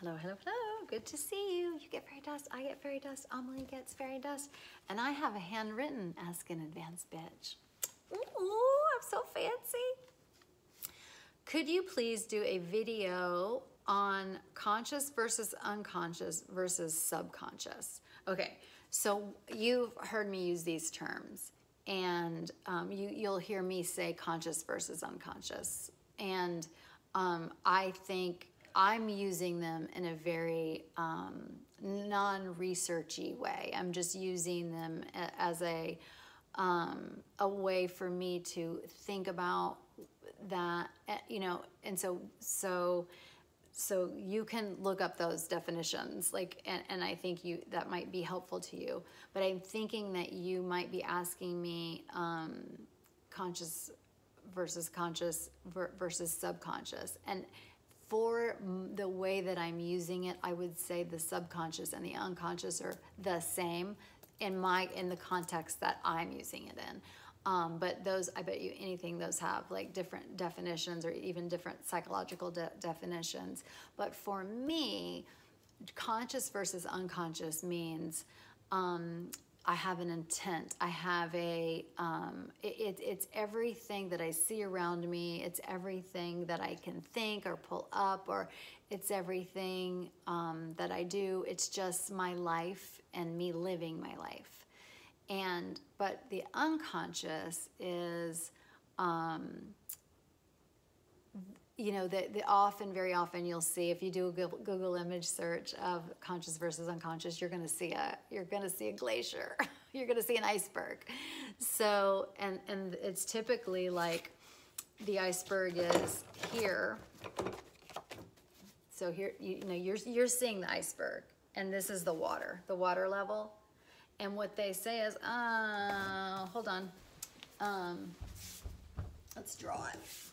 Hello, hello, hello. Good to see you. You get fairy dust. I get fairy dust. Amelie gets fairy dust. And I have a handwritten Ask an Advanced Bitch. Ooh, I'm so fancy. Could you please do a video on conscious versus unconscious versus subconscious? Okay, so you've heard me use these terms and um, you, you'll hear me say conscious versus unconscious. And um, I think I'm using them in a very um, non-researchy way. I'm just using them as a um, a way for me to think about that, eh, you know, and so so so you can look up those definitions like and, and i think you that might be helpful to you but i'm thinking that you might be asking me um, conscious versus conscious versus subconscious and for the way that I'm using it, I would say the subconscious and the unconscious are the same in my in the context that I'm using it in. Um, but those, I bet you anything, those have like different definitions or even different psychological de definitions. But for me, conscious versus unconscious means um, I have an intent. I have a, um, it, it's everything that I see around me. It's everything that I can think or pull up, or it's everything um, that I do. It's just my life and me living my life. And, but the unconscious is, um, you know, that the often, very often you'll see, if you do a Google image search of conscious versus unconscious, you're gonna see a, you're gonna see a glacier. you're gonna see an iceberg. So, and, and it's typically like the iceberg is here. So here, you, you know, you're, you're seeing the iceberg and this is the water, the water level. And what they say is, uh, hold on, um, let's draw it.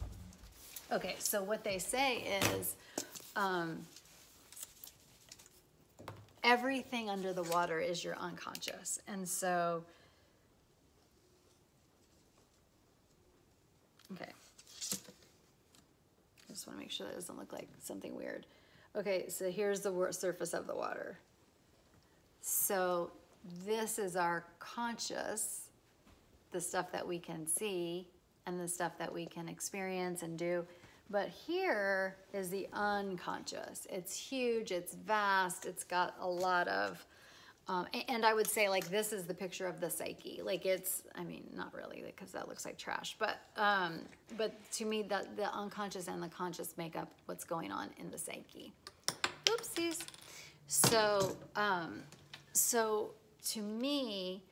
Okay, so what they say is um, everything under the water is your unconscious. And so, okay. I just want to make sure that doesn't look like something weird. Okay, so here's the surface of the water. So this is our conscious, the stuff that we can see, and the stuff that we can experience and do. But here is the unconscious. It's huge, it's vast, it's got a lot of, um, and I would say like this is the picture of the psyche. Like it's, I mean, not really because that looks like trash, but um, but to me, that the unconscious and the conscious make up what's going on in the psyche. Oopsies. So, um, so to me,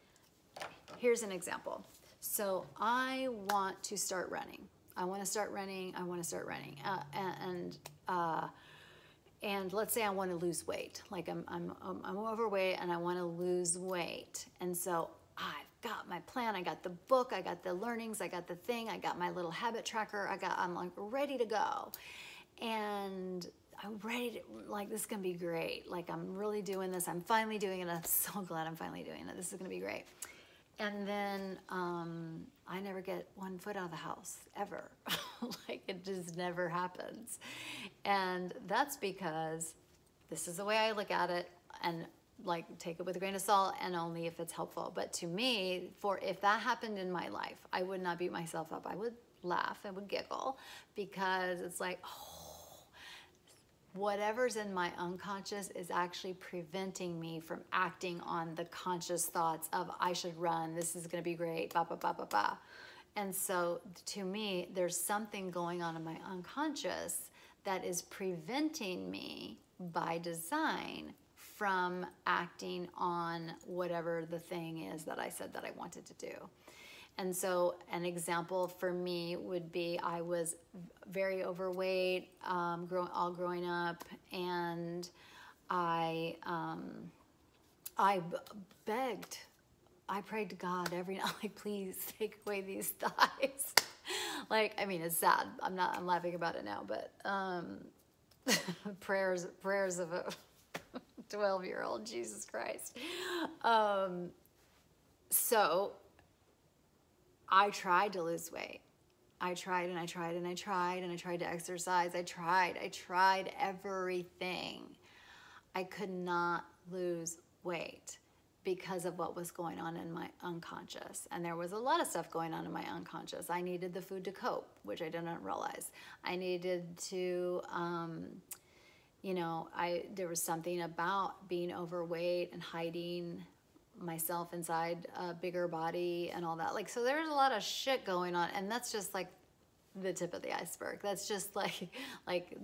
here's an example. So I want to start running. I want to start running. I want to start running. Uh, and uh, and let's say I want to lose weight. Like I'm I'm I'm overweight and I want to lose weight. And so I've got my plan. I got the book. I got the learnings. I got the thing. I got my little habit tracker. I got I'm like ready to go. And I'm ready to, like, this is gonna be great. Like, I'm really doing this. I'm finally doing it. I'm so glad I'm finally doing it. This is gonna be great. And then um, I never get one foot out of the house ever. like it just never happens. And that's because this is the way I look at it and like take it with a grain of salt and only if it's helpful. But to me, for if that happened in my life, I would not beat myself up. I would laugh, I would giggle because it's like, oh, whatever's in my unconscious is actually preventing me from acting on the conscious thoughts of I should run, this is gonna be great, ba ba ba ba ba. And so to me, there's something going on in my unconscious that is preventing me by design from acting on whatever the thing is that I said that I wanted to do. And so an example for me would be I was very overweight um, all growing up and I, um, I begged, I prayed to God every night, like, please take away these thighs. like, I mean, it's sad. I'm not, I'm laughing about it now, but um, prayers, prayers of a 12 year old, Jesus Christ. Um, so I tried to lose weight. I tried and I tried and I tried and I tried to exercise. I tried. I tried everything. I could not lose weight because of what was going on in my unconscious. And there was a lot of stuff going on in my unconscious. I needed the food to cope, which I didn't realize. I needed to, um, you know, I there was something about being overweight and hiding myself inside a bigger body and all that. Like, so there's a lot of shit going on, and that's just like the tip of the iceberg. That's just like, like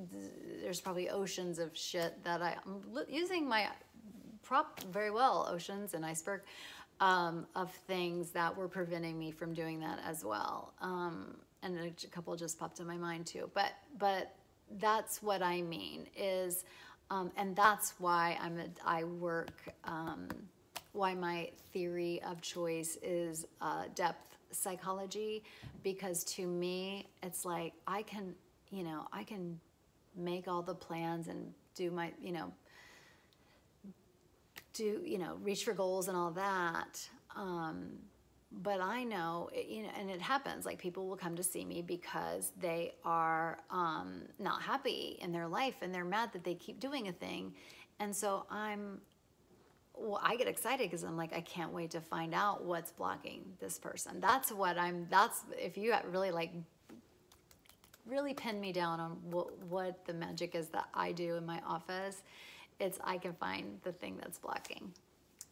there's probably oceans of shit that I, I'm using my prop very well, oceans and iceberg, um, of things that were preventing me from doing that as well. Um, and a couple just popped in my mind too. But, but that's what I mean is, um, and that's why I'm a, I work, um, why my theory of choice is uh, depth psychology because to me it's like I can you know I can make all the plans and do my you know do you know reach for goals and all that um, but I know you know and it happens. Like people will come to see me because they are um, not happy in their life and they're mad that they keep doing a thing. And so I'm well, I get excited because I'm like, I can't wait to find out what's blocking this person. That's what I'm, that's, if you really like, really pin me down on what, what the magic is that I do in my office, it's I can find the thing that's blocking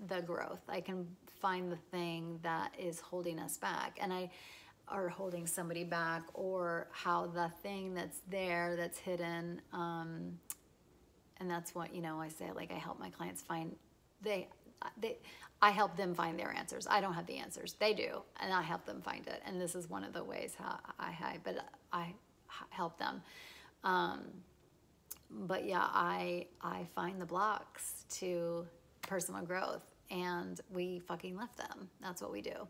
the growth. I can find the thing that is holding us back. And I, are holding somebody back or how the thing that's there that's hidden um, and that's what you know i say like i help my clients find they they I help them find their answers. I don't have the answers. They do, and I help them find it. And this is one of the ways how I, I but I help them. Um, but yeah, I I find the blocks to personal growth, and we fucking lift them. That's what we do.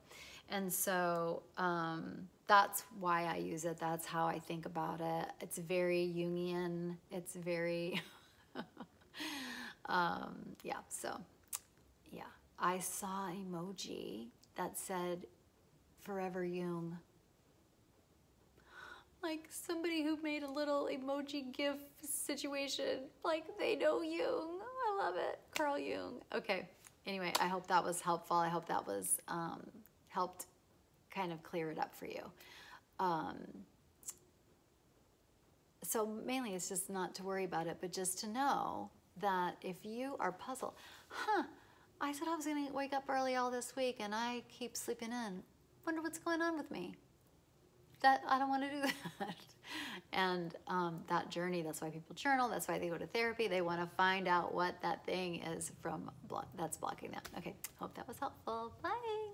And so um, that's why I use it. That's how I think about it. It's very Jungian. It's very, um, yeah. So I saw emoji that said forever Jung. Like somebody who made a little emoji GIF situation. Like they know Jung. I love it. Carl Jung. Okay. Anyway, I hope that was helpful. I hope that was um, helped kind of clear it up for you. Um, so mainly it's just not to worry about it, but just to know that if you are puzzled, huh, I said I was going to wake up early all this week and I keep sleeping in. Wonder what's going on with me. That I don't want to do that. and um, that journey, that's why people journal. That's why they go to therapy. They want to find out what that thing is from blo- that's blocking them. Okay, hope that was helpful. Bye.